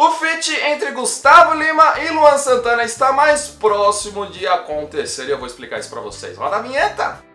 O feat entre Gustavo Lima e Luan Santana está mais próximo de acontecer e eu vou explicar isso pra vocês. Roda a vinheta!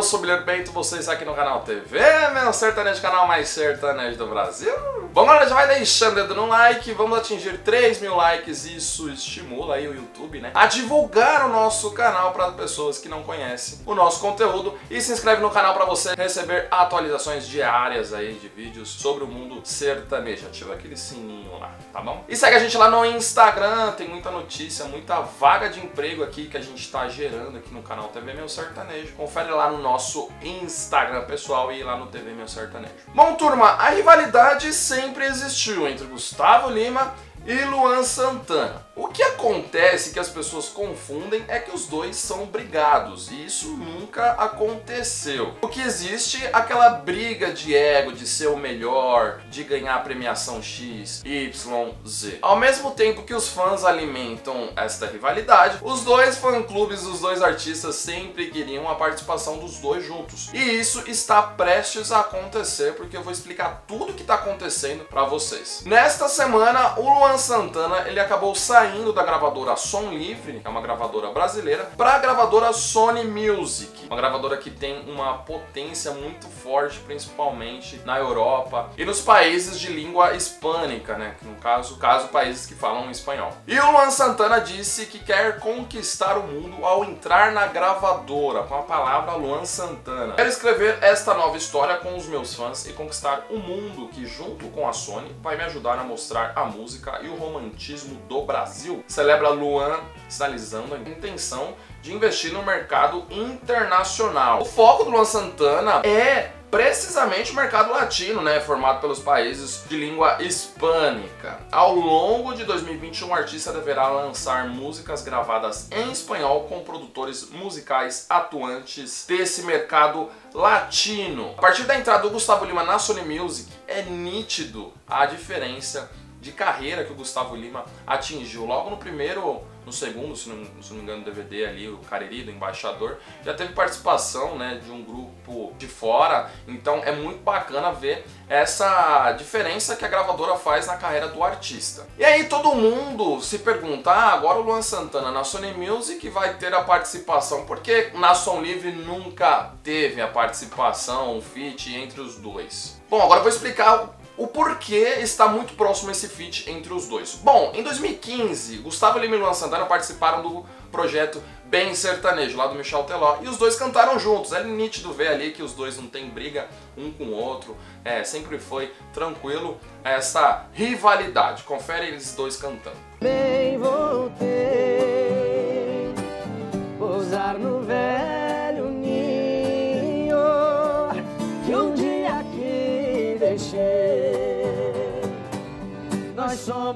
Eu sou o Guilherme Bento, vocês aqui no canal TV, meu sertanejo, canal mais sertanejo do Brasil. Bom, galera, já vai deixando o dedo no like, vamos atingir 3 mil likes, isso estimula aí o YouTube, né, a divulgar o nosso canal para pessoas que não conhecem o nosso conteúdo e se inscreve no canal para você receber atualizações diárias aí de vídeos sobre o mundo sertanejo. Ativa aquele sininho lá, tá bom? E segue a gente lá no Instagram, tem muita notícia, muita vaga de emprego aqui que a gente está gerando aqui no canal TV Meu Sertanejo. Confere lá no nosso Instagram pessoal e lá no TV Meu Sertanejo. Bom, turma, a rivalidade sempre existiu entre Gustavo Lima e Luan Santana. O que acontece que as pessoas confundem é que os dois são brigados e isso nunca aconteceu. O que existe é aquela briga de ego, de ser o melhor, de ganhar a premiação X, Y, Z. Ao mesmo tempo que os fãs alimentam esta rivalidade, os dois fã-clubes dos dois artistas sempre queriam a participação dos dois juntos. E isso está prestes a acontecer porque eu vou explicar tudo o que está acontecendo para vocês. Nesta semana, o Luan Santana ele acabou saindo da gravadora Som Livre, que é uma gravadora brasileira, para a gravadora Sony Music, uma gravadora que tem uma potência muito forte, principalmente na Europa e nos países de língua hispânica, né? No caso, caso países que falam espanhol. E o Luan Santana disse que quer conquistar o mundo ao entrar na gravadora, com a palavra Luan Santana. Quero escrever esta nova história com os meus fãs e conquistar o mundo que, junto com a Sony, vai me ajudar a mostrar a música e o romantismo do Brasil. Celebra Luan sinalizando a intenção de investir no mercado internacional. O foco do Luan Santana é precisamente o mercado latino, né, formado pelos países de língua hispânica. Ao longo de 2021, o artista deverá lançar músicas gravadas em espanhol com produtores musicais atuantes desse mercado latino. A partir da entrada do Gustavo Lima na Sony Music, é nítido a diferença de carreira que o Gustavo Lima atingiu. Logo no primeiro, no segundo, se não, se não me engano, DVD ali, o Cariri, do Embaixador, já teve participação né, de um grupo de fora, então é muito bacana ver essa diferença que a gravadora faz na carreira do artista. E aí todo mundo se pergunta, ah, agora o Luan Santana na Sony Music vai ter a participação, porque na Som Livre nunca teve a participação, um feat entre os dois. Bom, agora eu vou explicar o porquê está muito próximo esse feat entre os dois. Bom, em 2015, Gustavo Lima e Luan Santana participaram do projeto Bem Sertanejo, lá do Michel Teló, e os dois cantaram juntos. É nítido ver ali que os dois não tem briga um com o outro, é, sempre foi tranquilo essa rivalidade. Confere eles dois cantando. Bem, voltei,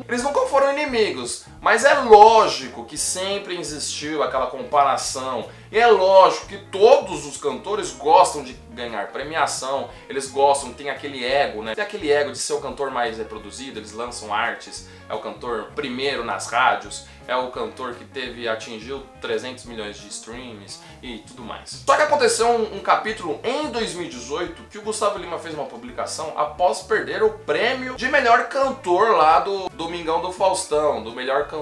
Eles nunca foram inimigos, mas é lógico que sempre existiu aquela comparação. E é lógico que todos os cantores gostam de ganhar premiação, eles gostam, tem aquele ego, né? Tem aquele ego de ser o cantor mais reproduzido, eles lançam artes, é o cantor primeiro nas rádios, é o cantor que teve atingiu 300 milhões de streams e tudo mais. Só que aconteceu um, um, capítulo em 2018 que o Gustavo Lima fez uma publicação após perder o prêmio de melhor cantor lá do Domingão do Faustão, do melhor cantor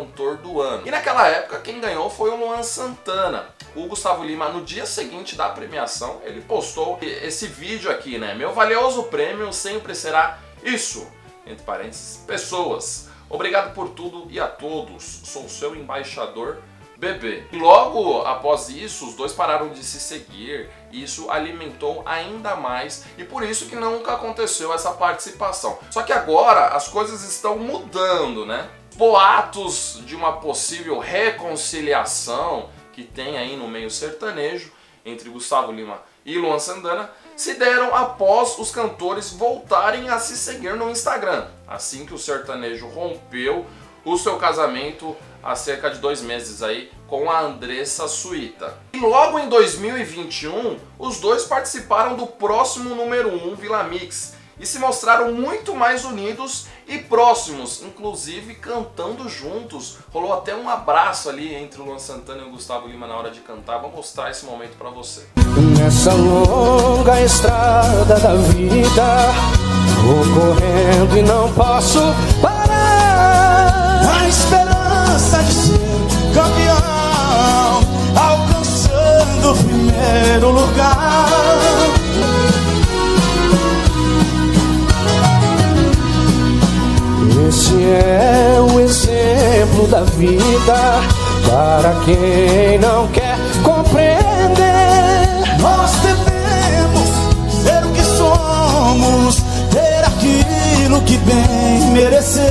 do ano. E naquela época quem ganhou foi o Luan Santana. O Gustavo Lima, no dia seguinte da premiação, ele postou esse vídeo aqui, né? Meu valioso prêmio sempre será isso, entre parênteses, pessoas. Obrigado por tudo e a todos. Sou seu embaixador bebê. Logo após isso, os dois pararam de se seguir e isso alimentou ainda mais e por isso que nunca aconteceu essa participação. Só que agora as coisas estão mudando, né? Boatos de uma possível reconciliação que tem aí no meio sertanejo entre Gustavo Lima e Luan Santana se deram após os cantores voltarem a se seguir no Instagram, assim que o sertanejo rompeu o seu casamento há cerca de dois meses aí com a Andressa Suíta. E logo em 2021, os dois participaram do próximo número 1 um, Vila Mix, e se mostraram muito mais unidos e próximos, inclusive cantando juntos. Rolou até um abraço ali entre o Luan Santana e o Gustavo Lima na hora de cantar. Vou mostrar esse momento para você. Nessa longa estrada da vida, vou correndo e não posso parar. Esse é o exemplo da vida para quem não quer compreender. Nós devemos ser o que somos, ter aquilo que bem merecer.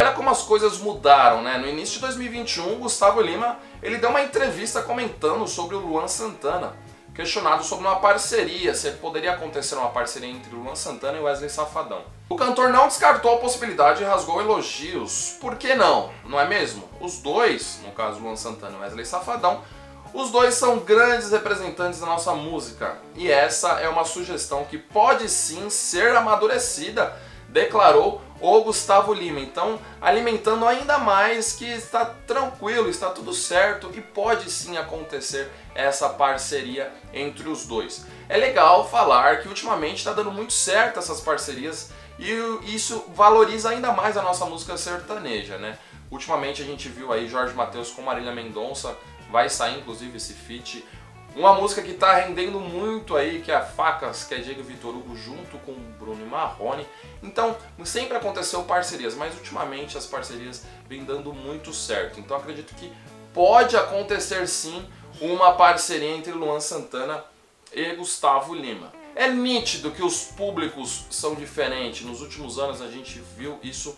Olha como as coisas mudaram, né? No início de 2021, o Gustavo Lima ele deu uma entrevista comentando sobre o Luan Santana, questionado sobre uma parceria, se poderia acontecer uma parceria entre Luan Santana e Wesley Safadão. O cantor não descartou a possibilidade e rasgou elogios. Por que não? Não é mesmo? Os dois, no caso Luan Santana e Wesley Safadão, os dois são grandes representantes da nossa música. E essa é uma sugestão que pode sim ser amadurecida, declarou o Gustavo Lima. Então, alimentando ainda mais que está tranquilo, está tudo certo e pode sim acontecer essa parceria entre os dois. É legal falar que ultimamente está dando muito certo essas parcerias e isso valoriza ainda mais a nossa música sertaneja, né? Ultimamente a gente viu aí Jorge Mateus com Marília Mendonça, vai sair inclusive esse feat. Uma música que está rendendo muito aí, que é a Facas, que é Diego Vitor Hugo junto com Bruno Marrone. Então, sempre aconteceu parcerias, mas ultimamente as parcerias vêm dando muito certo. Então acredito que pode acontecer sim uma parceria entre Luan Santana e Gustavo Lima. É nítido que os públicos são diferentes. Nos últimos anos a gente viu isso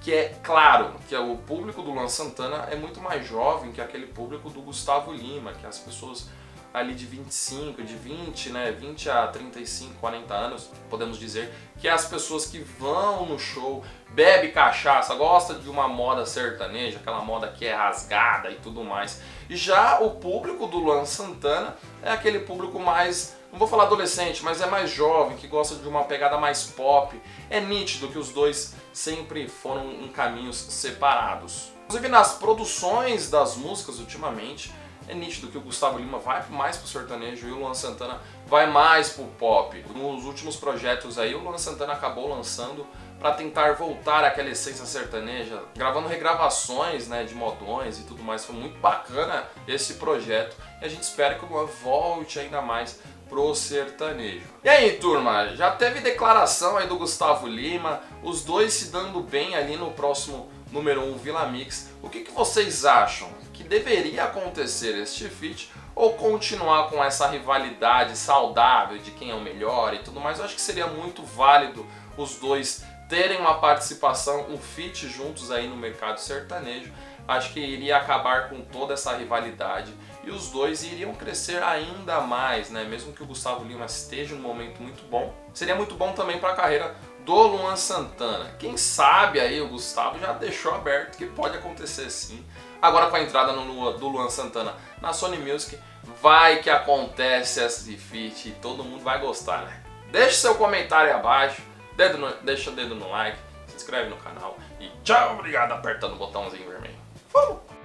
que é claro que o público do Luan Santana é muito mais jovem que aquele público do Gustavo Lima, que as pessoas ali de 25, de 20, né, 20 a 35, 40 anos, podemos dizer, que é as pessoas que vão no show, bebe cachaça, gosta de uma moda sertaneja, aquela moda que é rasgada e tudo mais. E já o público do Luan Santana é aquele público mais não vou falar adolescente, mas é mais jovem, que gosta de uma pegada mais pop. É nítido que os dois sempre foram em caminhos separados. Inclusive nas produções das músicas ultimamente, é nítido que o Gustavo Lima vai mais pro sertanejo e o Luan Santana vai mais pro pop. Nos últimos projetos aí, o Luan Santana acabou lançando para tentar voltar àquela essência sertaneja, gravando regravações né, de modões e tudo mais. Foi muito bacana esse projeto e a gente espera que o Luan volte ainda mais pro sertanejo. E aí, turma, já teve declaração aí do Gustavo Lima, os dois se dando bem ali no próximo número 1 um, Vila Mix. O que, que vocês acham? Que deveria acontecer este feat ou continuar com essa rivalidade saudável de quem é o melhor e tudo mais? Eu acho que seria muito válido os dois terem uma participação, um feat juntos aí no mercado sertanejo. Acho que iria acabar com toda essa rivalidade e os dois iriam crescer ainda mais, né? Mesmo que o Gustavo Lima esteja num momento muito bom, seria muito bom também para a carreira do Luan Santana. Quem sabe aí o Gustavo já deixou aberto que pode acontecer sim. Agora com a entrada no, do Luan Santana na Sony Music, vai que acontece esse feat e todo mundo vai gostar, né? Deixe seu comentário abaixo, dedo no, deixa o dedo no like, se inscreve no canal e tchau, obrigado apertando o botãozinho vermelho. Falou!